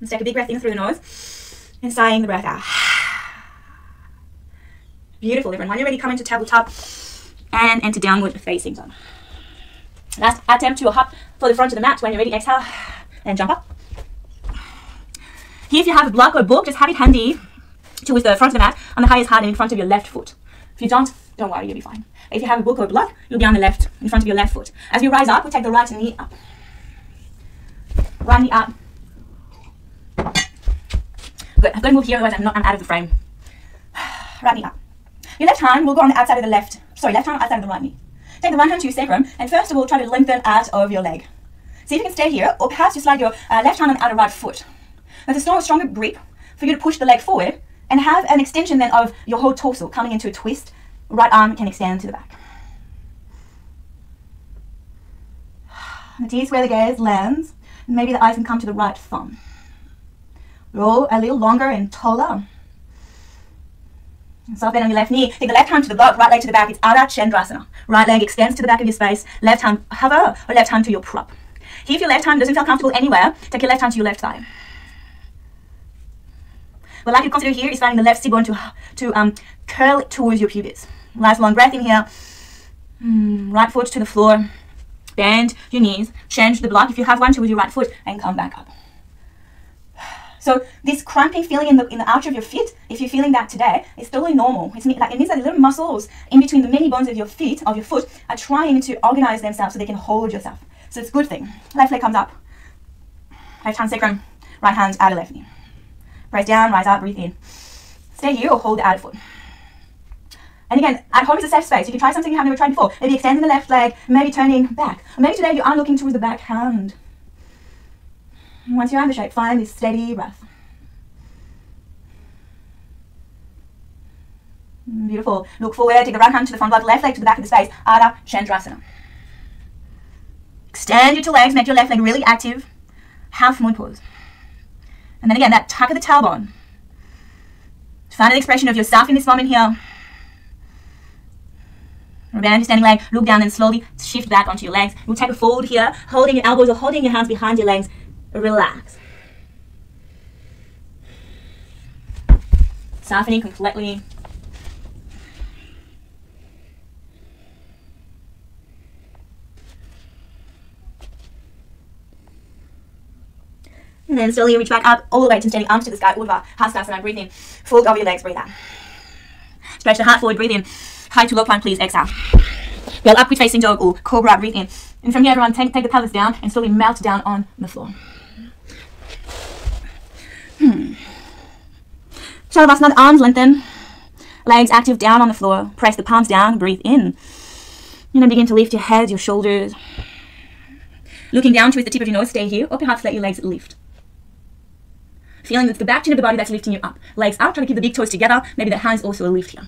Speaker 1: Let's take a big breath in through the nose and sighing the breath out. (sighs) Beautiful, everyone. When you're ready, come into tabletop and into downward facing dog. Last attempt to hop for the front of the mat. When you're ready, exhale and jump up. Here, if you have a block or book, just have it handy towards the front of the mat on the highest height and in front of your left foot. If you don't, don't worry, you'll be fine. If you have a book or a block, you'll be on the left, in front of your left foot. As we rise up, we take the right knee up. Right knee up. Good. I'm going to move here, otherwise I'm, not, I'm out of the frame. (sighs) Right knee up. Your left hand will go on the outside of the left, sorry, left hand outside of the right knee. Take the right hand to your sacrum, and first of all, try to lengthen out of your leg. See if you can stay here, or perhaps you slide your uh, left hand on the outer right foot. There's a stronger grip for you to push the leg forward and have an extension then of your whole torso coming into a twist. Right arm can extend to the back. Notice where the gaze lands. Maybe the eyes can come to the right thumb. Roll a little longer and taller. Soft bend on your left knee. Take the left hand to the block, right leg to the back. It's Ardha Chandrasana. Right leg extends to the back of your space. Left hand hover or left hand to your prop. If your left hand doesn't feel comfortable anywhere, take your left hand to your left thigh. What I to consider here is finding the left sit bone to, to um, curl towards your pubis. Last long breath in here. Mm, right foot to the floor. Bend your knees. Change the block if you have one towards your right foot and come back up. So this cramping feeling in the in the arch of your feet, if you're feeling that today, it's totally normal. It's like it means that the little muscles in between the many bones of your feet, of your foot, are trying to organize themselves so they can hold yourself. So it's a good thing. Left leg comes up. Left hand sacrum, right hand outer left knee. Press down, rise up, breathe in. Stay here or hold the outer foot. And again, at home is a safe space. You can try something you have never tried before. Maybe extending the left leg, maybe turning back. Or maybe today you are looking towards the back hand. Once you're the shape, find this steady breath. Beautiful. Look forward, take the right hand to the front block, left leg to the back of the space. Ardha Chandrasana. Extend your two legs, make your left leg really active. Half moon pose. And then again, that tuck of the tailbone. Find an expression of yourself in this moment here. Rebound your standing leg, look down and slowly shift back onto your legs. We'll take a fold here, holding your elbows or holding your hands behind your legs relax. Softening completely. And then slowly reach back up all the way to standing arms to the sky, Urdhva Hastasana. Breathe in. Fold over your legs. Breathe out. Stretch the heart forward. Breathe in. High to low plank, please. Exhale. Well, upward facing dog or cobra. Breathe in. And from here, everyone, take, take the pelvis down and slowly melt down on the floor. (clears throat) Hmm. Shavasana, the arms lengthen. Legs active down on the floor. Press the palms down, breathe in. And then begin to lift your head, your shoulders. Looking down towards the tip of your nose, stay here. Open heart, let your legs lift. Feeling it's the back chin of the body that's lifting you up. Legs out, try to keep the big toes together. Maybe the hands also a lift here.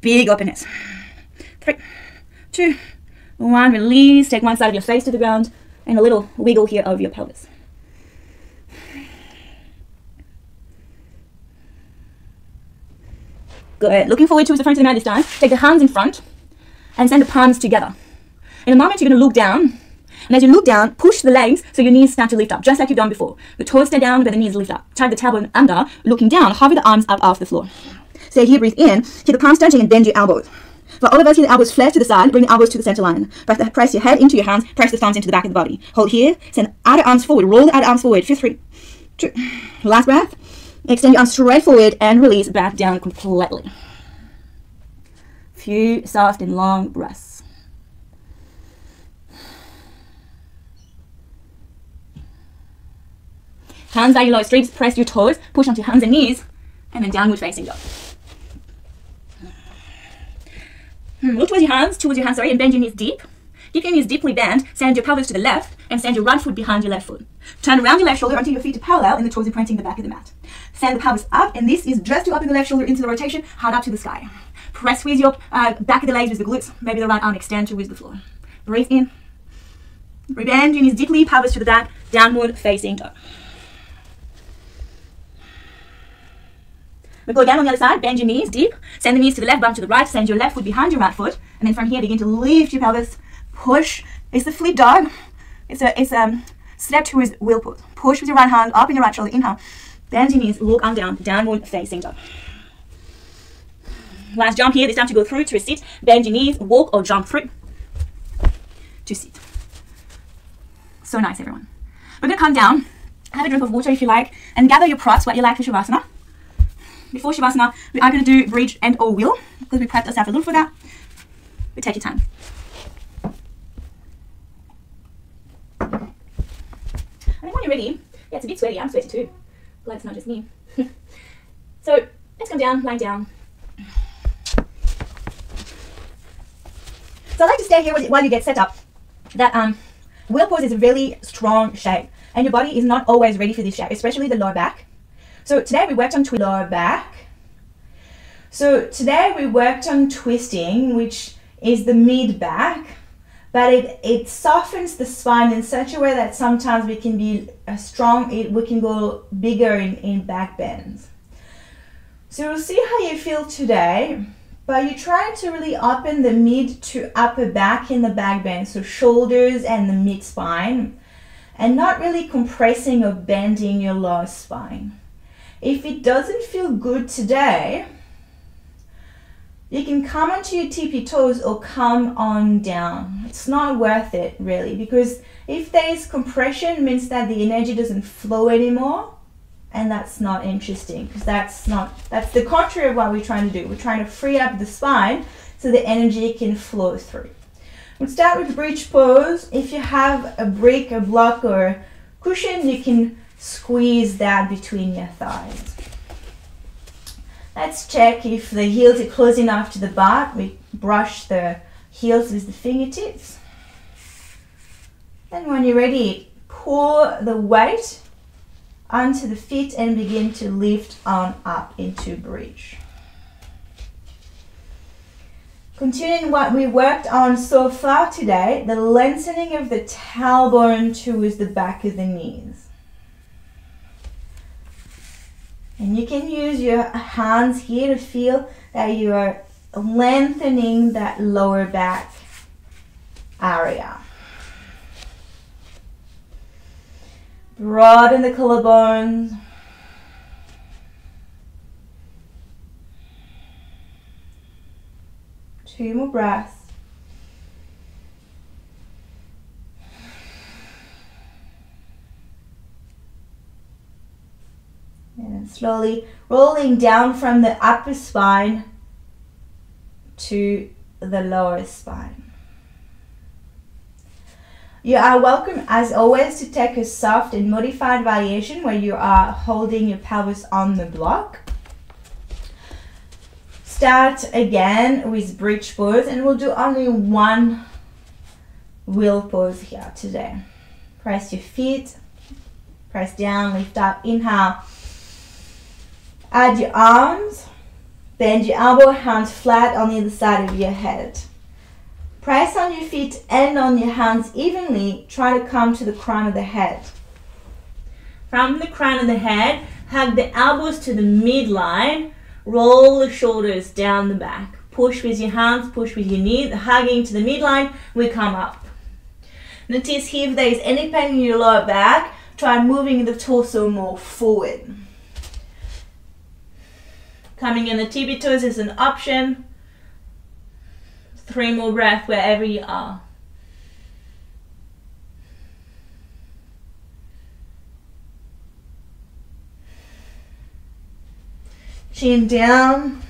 Speaker 1: Big openness. Three, two, one. Release. Take one side of your face to the ground and a little wiggle here of your pelvis. Good. Looking forward towards the front of the mat this time. Take the hands in front and send the palms together. In a moment, you're going to look down. And as you look down, push the legs so your knees start to lift up, just like you've done before. The toes stay down, but the knees lift up. Tug the tailbone under, looking down, hover the arms up off the floor. Stay here, breathe in, keep the palms touching and bend your elbows. For all of us here, the elbows flat to the side, bring the elbows to the center line. Press, the, press your head into your hands, press the thumbs into the back of the body. Hold here, send outer arms forward, roll the outer arms forward. Fifth, three, two. Last breath. Extend your arms straight forward and release back down completely. Few soft and long breaths. Hands are your low streaks, press your toes, push onto your hands and knees, and then downward facing dog. Hmm, look towards your hands, towards your hands, sorry, and bend your knees deep. Your knees deeply bent, send your pelvis to the left, and send your right foot behind your left foot. Turn around your left shoulder until your feet are parallel and the toes are pointing the back of the mat. Send the pelvis up, and this is just to open the left shoulder into the rotation, hard up to the sky. Press, squeeze your uh, back of the legs with the glutes, maybe the right arm extend towards the floor. Breathe in. Bend your knees deeply, pelvis to the back, downward facing dog. We go again on the other side, bend your knees deep, send the knees to the left, bump to the right, send your left foot behind your right foot, and then from here begin to lift your pelvis, push. It's the flip dog. It's a it's a step towards wheel pose. Push with your right hand up in your right shoulder, inhale. Bend your knees, look on down, downward facing dog. Last jump here, this time to go through to a sit, bend your knees, walk or jump through to sit. So nice, everyone. We're gonna come down, have a drink of water if you like, and gather your props, what you like for Shavasana. Before Shavasana, we are going to do bridge and or wheel because we prepped ourselves a little for that. We take your time. When you're ready, yeah, it's a bit sweaty. I'm sweaty too. Glad it's not just me. (laughs) so let's come down, lying down. So I like to stay here while you get set up. That um, wheel pose is a really strong shape, and your body is not always ready for this shape, especially the lower back. So today we worked on twi- lower back. So today we worked on twisting, which is the mid back, but it, it softens the spine in such a way that sometimes we can be a strong, it, we can go bigger in, in back bends. So we'll see how you feel today, but you're trying to really open the mid to upper back in the back bend, so shoulders and the mid spine, and not really compressing or bending your lower spine. If it doesn't feel good today, you can come onto your tippy toes or come on down. It's not worth it really because if there is compression, it means that the energy doesn't flow anymore, and that's not interesting because that's not that's the contrary of what we're trying to do. We're trying to free up the spine so the energy can flow through. We'll start with bridge pose. If you have a brick, a block, or a cushion, you can squeeze that between your thighs. Let's check if the heels are close enough to the butt. We brush the heels with the fingertips. Then when you're ready, pull the weight onto the feet and begin to lift on up into bridge. Continuing what we worked on so far today, the lengthening of the tailbone towards the back of the knees. And you can use your hands here to feel that you are lengthening that lower back area. Broaden the collarbones. Two more breaths. Slowly rolling down from the upper spine to the lower spine. You are welcome, as always, to take a soft and modified variation where you are holding your pelvis on the block. Start again with bridge pose, and we'll do only one wheel pose here today. Press your feet, press down, lift up, inhale. Add your arms, bend your elbow, hands flat on the other side of your head. Press on your feet and on your hands evenly. Try to come to the crown of the head. From the crown of the head, hug the elbows to the midline. Roll the shoulders down the back. Push with your hands, push with your knees, hugging to the midline. We come up. Notice here if there is any pain in your lower back, try moving the torso more forward. Coming in the tibi toes is an option. Three more breaths wherever you are. Chin down,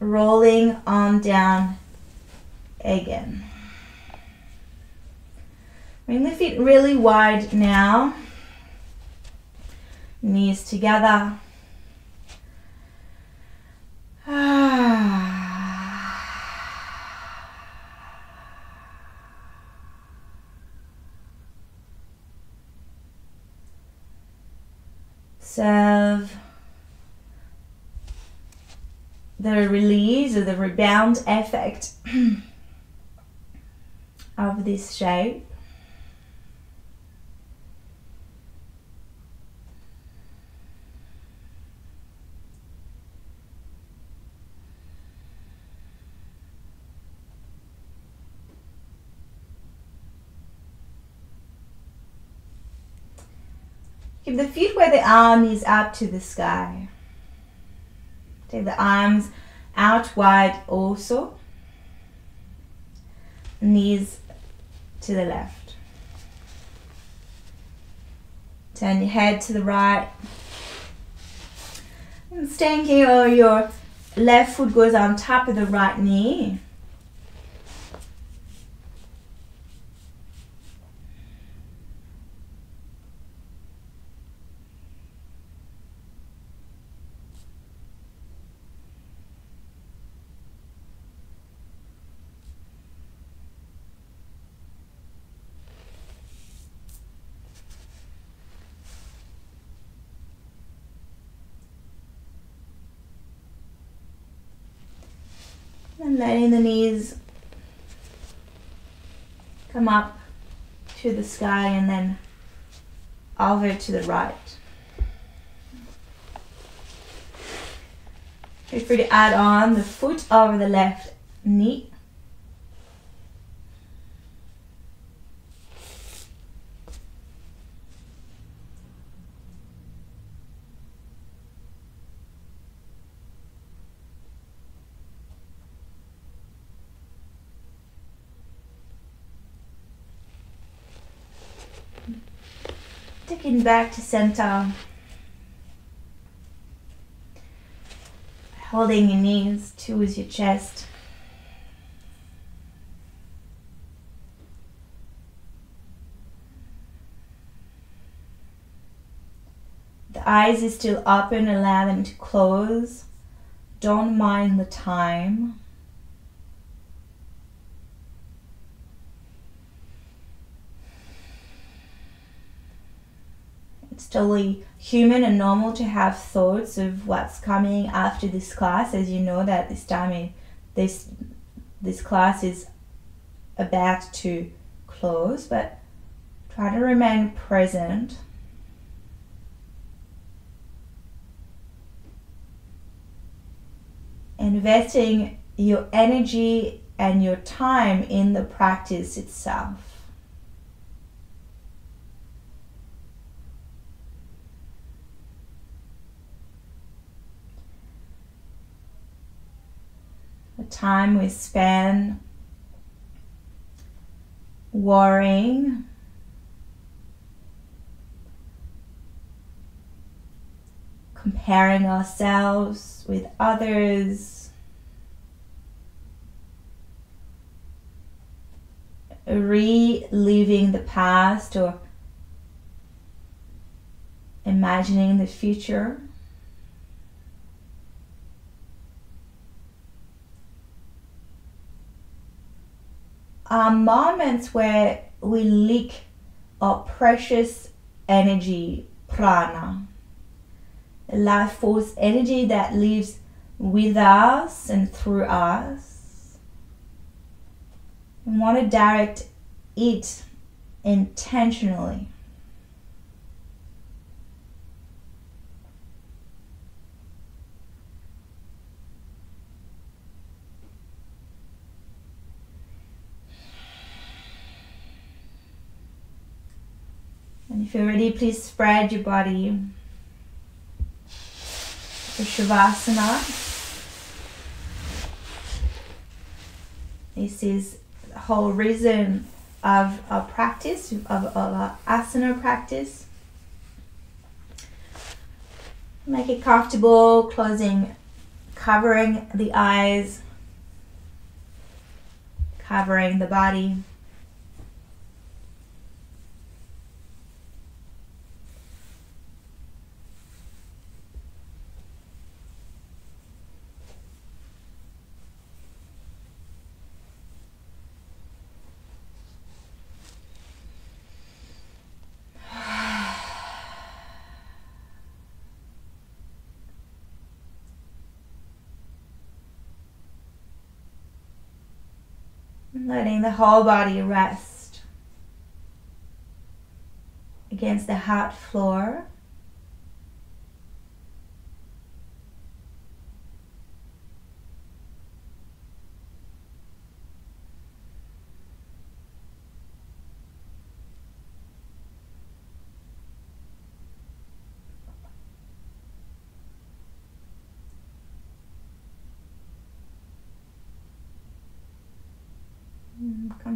Speaker 1: rolling on down again. Bring the feet really wide now. Knees together. (sighs) Serve the release or the rebound effect (clears throat) of this shape. Keep the feet where the arm is up to the sky. Take the arms out wide also. Knees to the left. Turn your head to the right. And staying here, your left foot goes on top of the right knee. Letting the knees come up to the sky and then over to the right. Feel free to add on the foot over the left knee. Taking back to center. Holding your knees towards your chest. The eyes are still open, allow them to close. Don't mind the time. Totally human and normal to have thoughts of what's coming after this class. As you know that this time in this this class is about to close but try to remain present. Investing your energy and your time in the practice itself time we spend worrying comparing ourselves with others, reliving the past or imagining the future. Are moments where we leak our precious energy, prana, life force energy that lives with us and through us. We want to direct it intentionally. And if you're ready, please spread your body for Shavasana. This is the whole reason of our practice, of, of our asana practice. Make it comfortable, closing, covering the eyes, covering the body. Letting the whole body rest against the hot floor.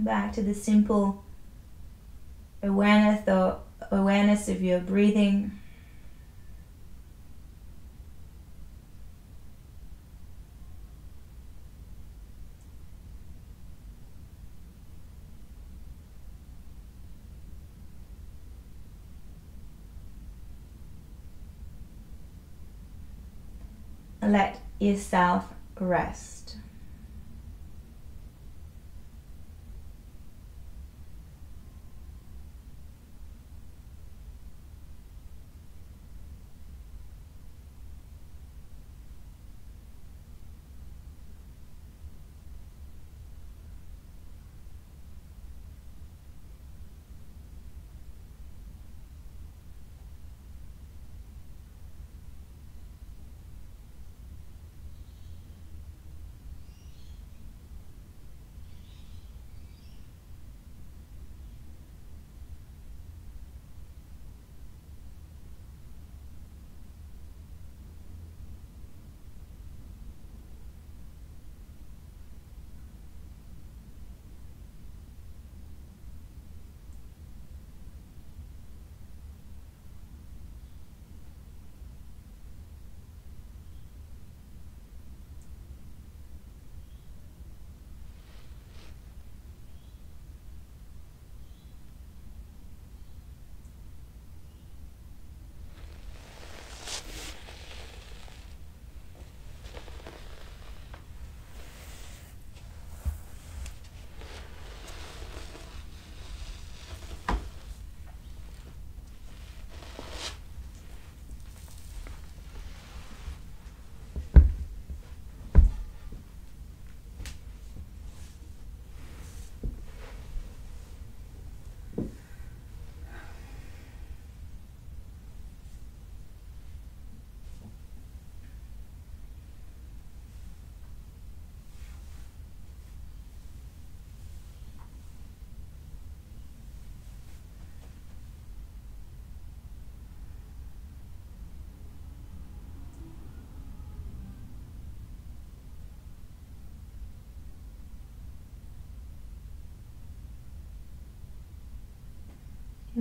Speaker 1: Back to the simple awareness the awareness of your breathing. Let yourself rest.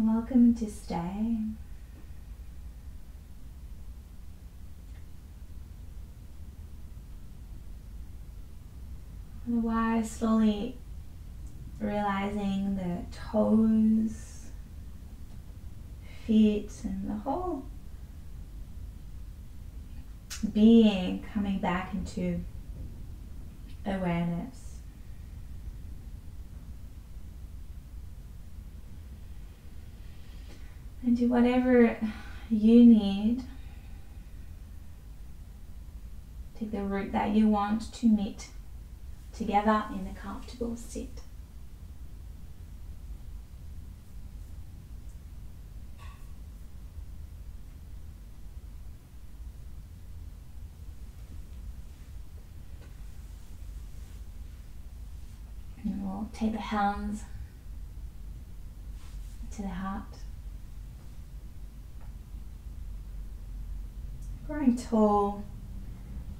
Speaker 1: You're welcome to stay. Why slowly realizing the toes, feet, and the whole being coming back into awareness. And do whatever you need. Take the route that you want to meet together in a comfortable seat. And we'll take the hands to the heart. Growing tall,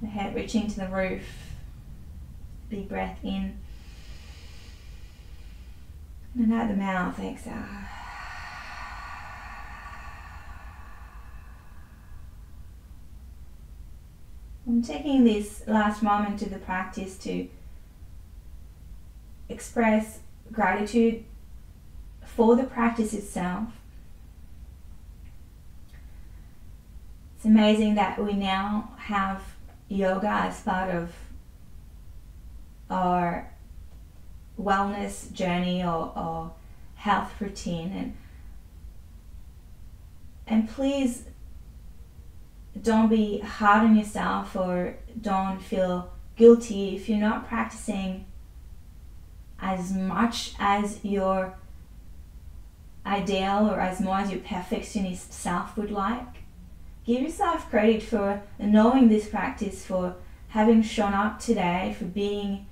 Speaker 1: the head reaching to the roof. Big breath in. And out the mouth, exhale. I'm taking this last moment to the practice to express gratitude for the practice itself. It's amazing that we now have yoga as part of our wellness journey or, or health routine and and please don't be hard on yourself or don't feel guilty if you're not practicing as much as your ideal or as more as your perfectionist self would like. Give yourself credit for knowing this practice, for having shown up today, for being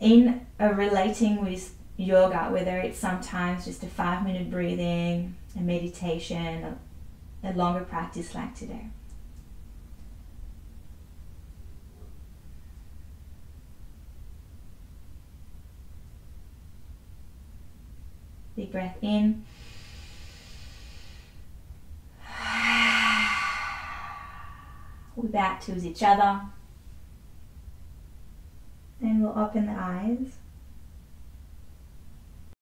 Speaker 1: in a relating with yoga, whether it's sometimes just a five minute breathing, a meditation, a, a longer practice like today. Big breath in. We back to each other. And we'll open the eyes.